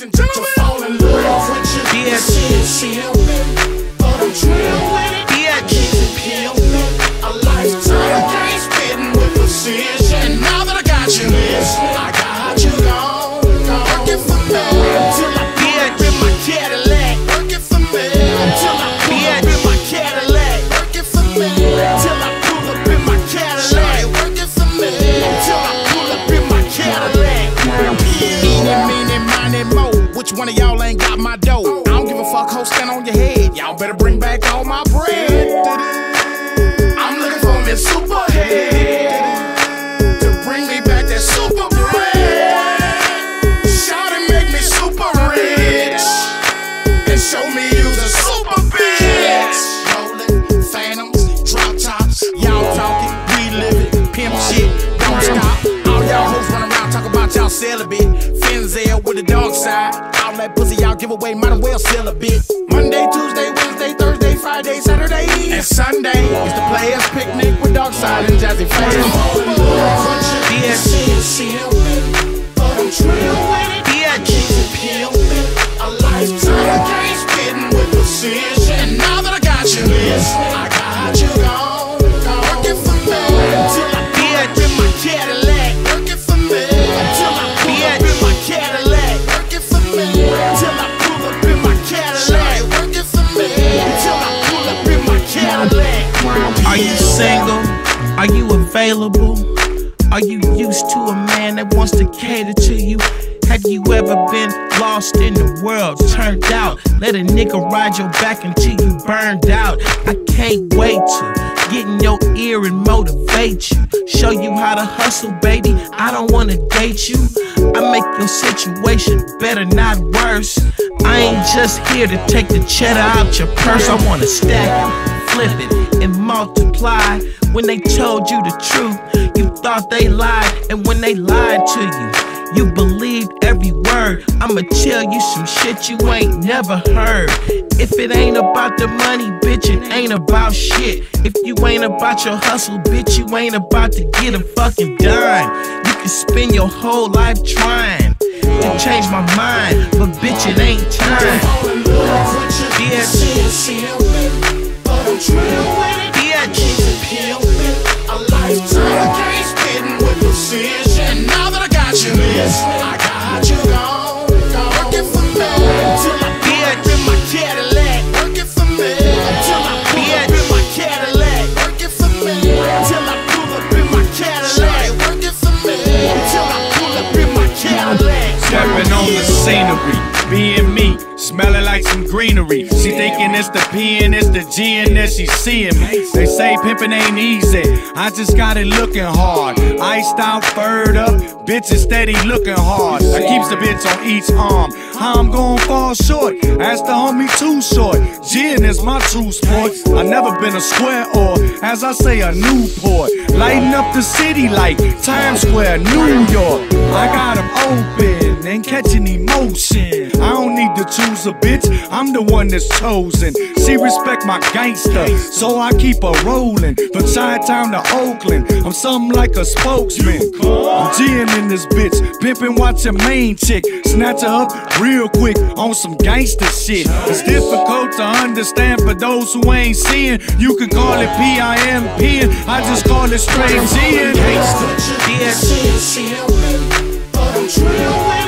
ladies and gentlemen. Fall in love with you. But me you's a super bitch. Rolling phantoms, drop tops, y'all talking, we live it, pimp shit, don't stop. All y'all hoes run around talk about y'all celibate. Finzel with the dog side. All that pussy y'all give away, might as well sell a bit. Monday, Tuesday, Wednesday, Thursday, Friday, Saturday, and Sunday is the players' picnic with dog side and Jazze Pha. Bitch. Are you single? Are you available? Are you used to a man that wants to cater to you? Have you ever been lost in the world, turned out? Let a nigga ride your back until you burned out. I can't wait to get in your ear and motivate you. Show you how to hustle, baby. I don't wanna date you. I make your situation better, not worse. I ain't just here to take the cheddar out your purse. I wanna stack it, flip it, and multiply. When they told you the truth, you thought they lied. And when they lied to you, you believed every word. I'ma tell you some shit you ain't never heard. If it ain't about the money, bitch, it ain't about shit. If you ain't about your hustle, bitch, you ain't about to get a fucking dime. You can spend your whole life trying to change my mind, but bitch, it ain't time. Bitch, greenery. She thinking it's the P and it's the G and that she seeing me. They say pimping ain't easy, I just got it looking hard. Iced out, furred up, bitches steady looking hard. I keeps the bitch on each arm. How I'm gon' fall short? Ask the homie too short. Gin is my true sport. I never been a square or, as I say, a Newport. Lighting up the city like Times Square, New York. I got 'em open and catching emotion. Need to choose a bitch, I'm the one that's chosen. She respect my gangster, so I keep her rolling. From Chi-Town to Oakland, I'm something like a spokesman. I'm G'ing in this bitch, pimpin' watch a main chick. Snatch her up real quick on some gangster shit. It's difficult to understand for those who ain't seeing. You can call it P-I-M-P, I just call it straight G'ing. Bitch.